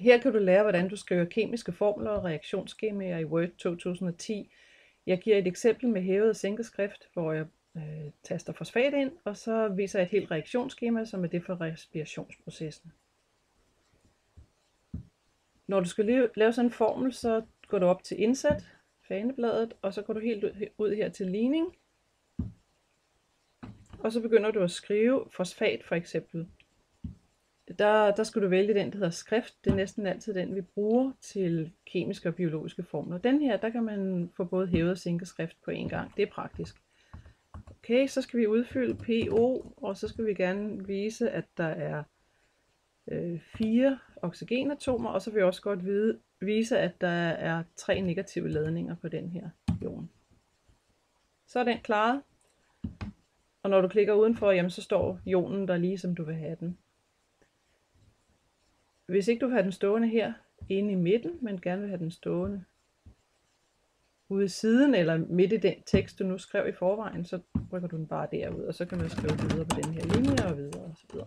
Her kan du lære, hvordan du skriver kemiske formler og reaktionsskemaer i Word 2010. Jeg giver et eksempel med hævet og sænket skrift, hvor jeg øh, taster fosfat ind, og så viser jeg et helt reaktionsskema, som er det for respirationsprocessen. Når du skal lave sådan en formel, så går du op til indsæt, fanebladet, og så går du helt ud her til ligning. Og så begynder du at skrive fosfat for eksempel. Der, der skal du vælge den, der hedder skrift. Det er næsten altid den, vi bruger til kemiske og biologiske formler. Den her, der kan man få både hævet og sænket skrift på en gang. Det er praktisk. Okay, så skal vi udfylde PO, og så skal vi gerne vise, at der er øh, fire oxygenatomer, og så vil vi også godt vide, vise, at der er tre negative ladninger på den her ion. Så er den klaret. Og når du klikker udenfor, jamen, så står ionen der lige som du vil have den. Hvis ikke du vil have den stående her inde i midten, men gerne vil have den stående ude i siden, eller midt i den tekst, du nu skrev i forvejen, så rykker du den bare derud, og så kan man skrive videre på den her linje, og videre og så videre.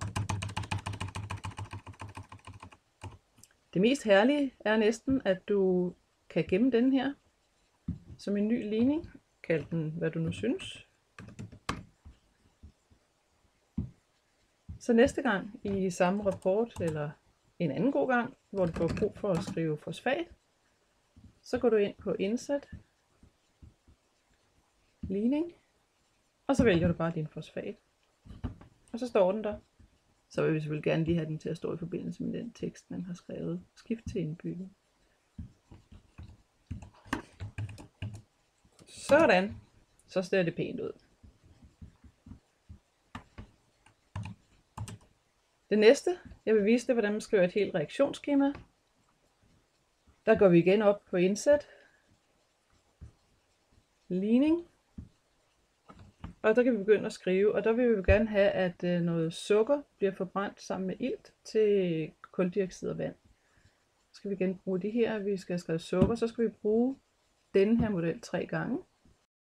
Det mest herlige er næsten, at du kan gemme den her som en ny ligning. Kald den, hvad du nu synes. Så næste gang i samme rapport, eller en anden god gang, hvor du får brug for at skrive fosfat, så går du ind på indsæt, ligning, og så vælger du bare din fosfat. Og så står den der. Så vil vi selvfølgelig gerne lige have den til at stå i forbindelse med den tekst, man har skrevet. Skift til indbygget. Sådan. Så ser det pænt ud. Det næste, jeg vil vise dig, hvordan man skriver et helt reaktionsskema. Der går vi igen op på indsæt, ligning, og der kan vi begynde at skrive, og der vil vi gerne have, at øh, noget sukker bliver forbrændt sammen med ilt til kuldioxid og vand. Så skal vi igen bruge det her, vi skal skrive sukker, så skal vi bruge denne her model tre gange.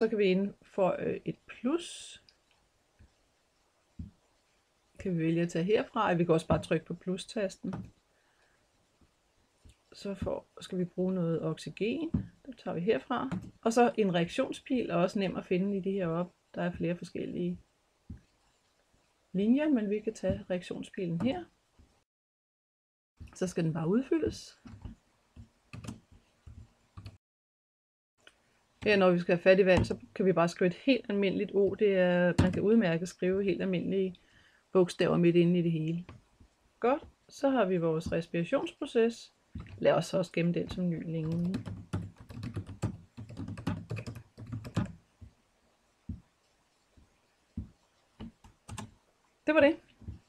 Så kan vi ind for øh, et plus. Kan vi vælge at tage herfra, og vi kan også bare trykke på plus-tasten. Så får, skal vi bruge noget oxygen, det tager vi herfra. Og så en reaktionspil er også nem at finde i det her op. Der er flere forskellige linjer, men vi kan tage reaktionspilen her. Så skal den bare udfyldes. Her når vi skal have fat i vand, så kan vi bare skrive et helt almindeligt O. Det er, man kan udmærket skrive helt almindelige bogstaver midt inde i det hele. Godt, så har vi vores respirationsproces. Lad os også gemme den som ny længe. Det var det.